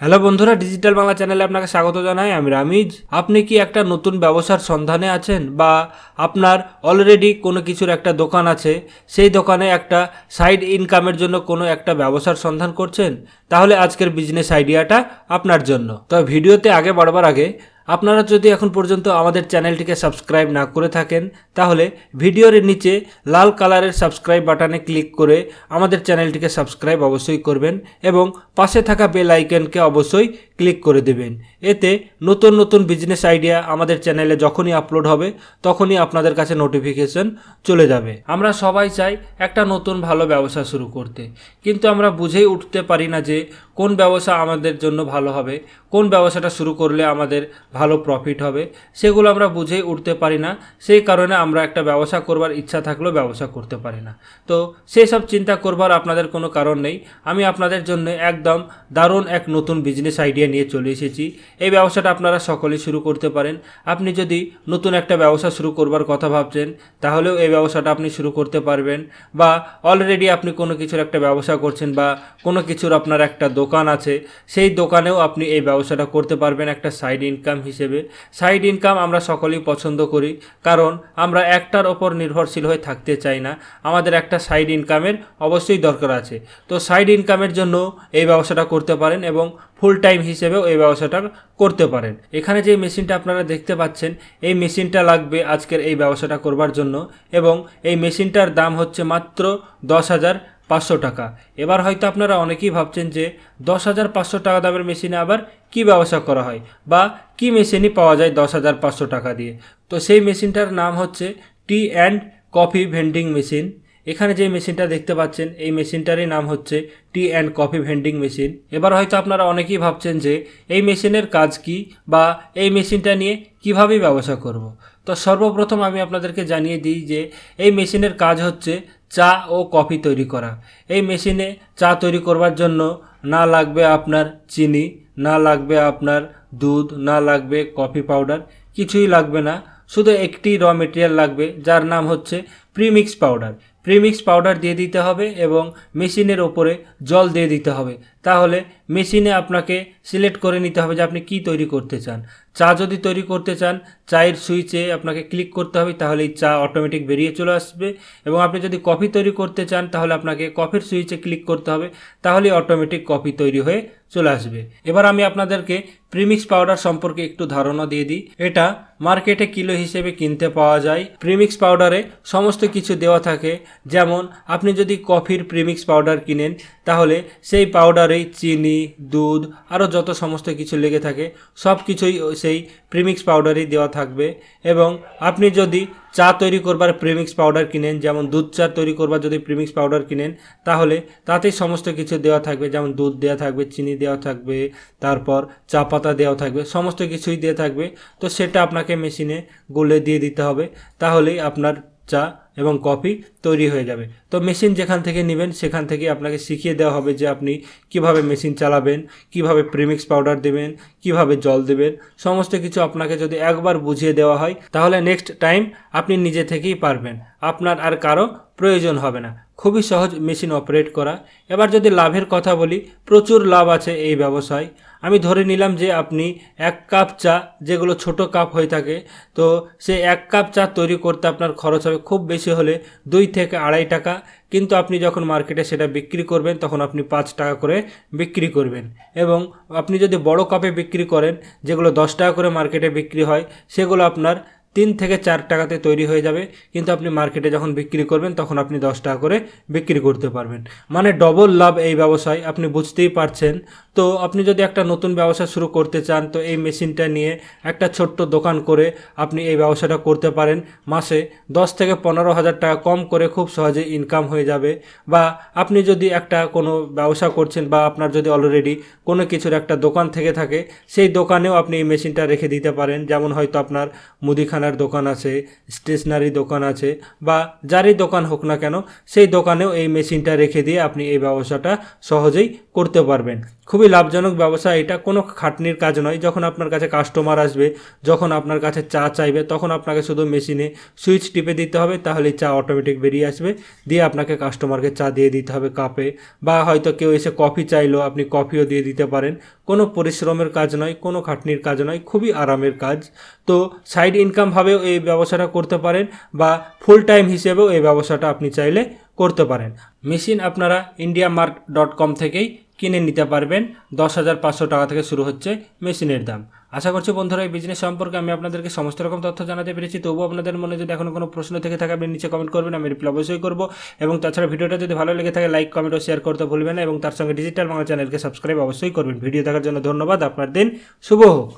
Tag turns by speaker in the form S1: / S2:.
S1: Hello বন্ধুরা, digital Bangla চ্যানেলে আপনাকে স্বাগত জানাই। আমি রামিজ। আপনি কি একটা নতুন ব্যবসার সন্ধানে আছেন বা আপনার অলরেডি কোনো কিছুর একটা দোকান আছে? সেই দোকানে একটা সাইড ইনকামের জন্য কোনো একটা ব্যবসার সন্ধান করছেন? তাহলে আজকের বিজনেস আইডিয়াটা আপনার জন্য। তো ভিডিওতে আগে বাড়বার আগে আপনারা যদি এখন পর্যন্ত আমাদের চ্যানেলটিকে সাবস্ক্রাইব না করে থাকেন, তাহলে ভিডিওর নিচে লাল কালারের সাবস্ক্রাইব বাটনে ক্লিক করে আমাদের চ্যানেলটিকে সাবস্ক্রাইব অবশ্যই করবেন এবং পাশে থাকা বেল আইকনকে অবশ্যই ক্লিক করে দেবেন। এতে নতুন নতুন বিজনেস আইডিয়া আমাদের চ্যানেলে যখনই আপলোড হবে, তখনই আপনাদের কাছে নোটিফিকেশন চলে যাবে। আমরা সবাই চাই একটা নতুন ভালো ব্যবসা শুরু করতে। কিন্তু আমরা বুঝেই উঠতে পারি না যে কোন ব্যবসা আমাদের জন্য ভালো হবে, কোন ব্যবসাটা শুরু করলে আমাদের ভালো প্রফিট হবে, সেগুলো আমরা বুঝেই উঠতে পারি না। সেই কারণে আমরা একটা ব্যবসা করবার ইচ্ছা থাকলেও ব্যবসা করতে পারি না। তো সেই সব চিন্তা করবার আপনাদের কোনো কারণ নেই। আমি আপনাদের জন্য একদম দারুণ এক নতুন বিজনেস আইডিয়া নিয়ে চলে এসেছি। এই ব্যবসাটা আপনারা সকলেই শুরু করতে পারেন। আপনি যদি নতুন একটা ব্যবসা শুরু করবার কথা ভাবছেন, তাহলেও এই ব্যবসাটা আপনি শুরু করতে পারবেন। বা অলরেডি আপনি কোনো কিছুর একটা ব্যবসা করছেন বা কোনো কিছুর আপনার একটা দোকান আছে, সেই দোকানেও আপনি এই ব্যবসাটা করতে পারবেন। একটা সাইড ইনকাম হিসেবে সাইড ইনকাম আমরা সকলেই পছন্দ করি, কারণ আমরা একটার ওপর নির্ভরশীল হয়ে থাকতে চাই না। আমাদের একটা সাইড ইনকামের অবশ্যই দরকার আছে। তো সাইড ইনকামের জন্য এই ব্যবসাটা করতে পারেন এবং ফুল টাইম হিসেবেও এই ব্যবসাটা করতে পারেন। এখানে যে মেশিনটা আপনারা দেখতে পাচ্ছেন, এই মেশিনটা লাগবে আজকের এই ব্যবসাটা করবার জন্য এবং এই মেশিনটার দাম হচ্ছে মাত্র দশ হাজার পাঁচশো টাকা। এবার হয়তো আপনারা অনেকেই ভাবছেন যে দশ হাজার পাঁচশো টাকা দামের মেশিনে আবার কি ব্যবসা করা হয় বা কি মেশিনই পাওয়া যায় দশ হাজার পাঁচশো টাকা দিয়ে। তো সেই মেশিনটার নাম হচ্ছে tea and coffee vending machine. এখানে যে মেশিনটা দেখতে পাচ্ছেন, এই মেশিনটারই নাম হচ্ছে tea and coffee vending machine. এবার হয়তো আপনারা অনেকেই ভাবছেন যে এই মেশিনের কাজ কি বা এই মেশিনটা নিয়ে কীভাবে ব্যবসা করব। তো সর্বপ্রথম আমি আপনাদেরকে জানিয়ে দিই যে এই মেশিনের কাজ হচ্ছে চা ও কফি তৈরি করা। এই মেশিনে চা তৈরি করবার জন্য না লাগবে আপনার চিনি, না লাগবে আপনার দুধ, না লাগবে কফি পাউডার, কিছুই লাগবে না। শুধু একটি র মেটেরিয়াল লাগবে, যার নাম হচ্ছে প্রিমিক্স পাউডার। প্রিমিক্স পাউডার দিয়ে দিতে হবে এবং মেশিনের ওপরে জল দিয়ে দিতে হবে। তাহলে মেশিনে আপনাকে সিলেক্ট করে নিতে হবে যে আপনি কি তৈরি করতে চান। চা যদি তৈরি করতে চান, চায়ের সুইচে আপনাকে ক্লিক করতে হবে, তাহলে এই চা অটোমেটিক বেরিয়ে চলে আসবে। এবং আপনি যদি কফি তৈরি করতে চান, তাহলে আপনাকে কফির সুইচে ক্লিক করতে হবে, তাহলে অটোমেটিক কফি তৈরি হয়ে চলে আসবে। এবার আমি আপনাদেরকে প্রিমিক্স পাউডার সম্পর্কে একটু ধারণা দিয়ে দিই। এটা মার্কেটে কিলো হিসেবে কিনতে পাওয়া যায়। প্রিমিক্স পাউডারে সমস্ত কিছু দেওয়া থাকে। যেমন, আপনি যদি কফির প্রিমিক্স পাউডার কিনেন, তাহলে সেই পাউডারেই চিনি, দুধ আরও যত সমস্ত কিছু লেগে থাকে সব কিছুই সেই প্রিমিক্স পাউডারই দেওয়া থাকবে। এবং আপনি যদি চা তৈরি করবার প্রিমিক্স পাউডার কিনেন, যেমন দুধ চা তৈরি করবার যদি প্রিমিক্স পাউডার কিনেন, তাহলে তাতেই সমস্ত কিছু দেওয়া থাকবে, যেমন দুধ দেওয়া থাকবে, চিনি দেওয়া থাকবে, তারপর চা পাতা দেওয়া থাকবে, সমস্ত কিছুই দেওয়া থাকবে। তো সেটা আপনাকে মেশিনে গুলে দিয়ে দিতে হবে। তাহলেই আপনার চা এবং কপি তৈরি হয়ে যাবে। তো মেশিন যেখান থেকে নেবেন, সেখান থেকে আপনাকে শিখিয়ে দেওয়া হবে যে আপনি কীভাবে মেশিন চালাবেন, কীভাবে প্রিমিক্স পাউডার দেবেন, কীভাবে জল দেবেন, সমস্ত কিছু আপনাকে যদি একবার বুঝিয়ে দেওয়া হয়, তাহলে নেক্সট টাইম আপনি নিজে থেকেই পারবেন। আপনার আর কারও প্রয়োজন হবে না। খুবই সহজ মেশিন অপারেট করা। এবার যদি লাভের কথা বলি, প্রচুর লাভ আছে এই ব্যবসায়। আমি ধরে নিলাম যে আপনি এক কাপ চা, যেগুলো ছোট কাপ হয়ে থাকে, তো সে এক কাপ চা তৈরি করতে আপনার খরচ হবে খুব বেশি হলে দুই থেকে আড়াই টাকা। কিন্তু আপনি যখন মার্কেটে সেটা বিক্রি করবেন, তখন আপনি পাঁচ টাকা করে বিক্রি করবেন। এবং আপনি যদি বড় কাপে বিক্রি করেন, যেগুলো দশ টাকা করে মার্কেটে বিক্রি হয়, সেগুলো আপনার তিন থেকে চার টাকাতে তৈরি হয়ে যাবে। কিন্তু আপনি মার্কেটে যখন বিক্রি করবেন, তখন আপনি দশ টাকা করে বিক্রি করতে পারবেন। মানে ডবল লাভ এই ব্যবসায়, আপনি বুঝতেই পারছেন তো আপনি যদি একটা নতুন ব্যবসা শুরু করতে চান, তো এই মেশিনটা নিয়ে একটা ছোট্ট দোকান করে আপনি এই ব্যবসাটা করতে পারেন। মাসে দশ থেকে পনেরো হাজার টাকা কম করে খুব সহজে ইনকাম হয়ে যাবে। বা আপনি যদি একটা কোনো ব্যবসা করছেন বা আপনার যদি অলরেডি কোনো কিছুর একটা দোকান থেকে থাকে, সেই দোকানেও আপনি এই মেশিনটা রেখে দিতে পারেন। যেমন হয়তো আপনার মুদিখানার দোকান আছে স্টেশনারি দোকান আছে, বা যারই দোকান হোক না কেন, সেই দোকানেও এই মেশিনটা রেখে দিয়ে আপনি এই ব্যবসাটা সহজেই করতে পারবেন। খুবই লাভজনক ব্যবসা। এটা কোনো খাটনির কাজ নয়। যখন আপনার কাছে কাস্টমার আসবে, যখন আপনার কাছে চা চাইবে, তখন আপনাকে শুধু মেশিনে সুইচ টিপে দিতে হবে, তাহলেই চা অটোমেটিক বেরিয়ে আসবে। দিয়ে আপনাকে কাস্টমারকে চা দিয়ে দিতে হবে কাপে বা হয়তো কেউ এসে কফি চাইলো, আপনি কফিও দিয়ে দিতে পারেন। কোনো পরিশ্রমের কাজ নয়, কোনো খাটনির কাজ নয়, খুবই আরামের কাজ। তো সাইড ইনকামভাবেও এই ব্যবসাটা করতে পারেন বা ফুল টাইম হিসেবেও এই ব্যবসাটা আপনি চাইলে করতে পারেন। মেশিন আপনারা ইন্ডিয়া মার্ক ডট কম থেকেই কিনে নিতে পারবেন। দশ হাজার পাঁচশো টাকা থেকে শুরু হচ্ছে মেশিনের দাম। আশা করছি বন্ধুরা, এই বিজনেস সম্পর্কে আমি আপনাদেরকে সমস্ত রকম তথ্য জানাতে পেরেছি। তবুও আপনাদের মনে যদি এখনও কোনো প্রশ্ন থেকে থাকে, আপনি নিচে কমেন্ট করবেন, আমি রিপ্লাই অবশ্যই করব। এবং তাছাড়া ভিডিওটা যদি ভালো লেগে থাকে লাইক কমেন্ট ও শেয়ার করতে ভুলবেন না। এবং তার সঙ্গে ডিজিটাল বাংলা চ্যানেলকে সাবস্ক্রাইব অবশ্যই করবেন। ভিডিও দেখার জন্য ধন্যবাদ। আপনার দিন শুভ হোক।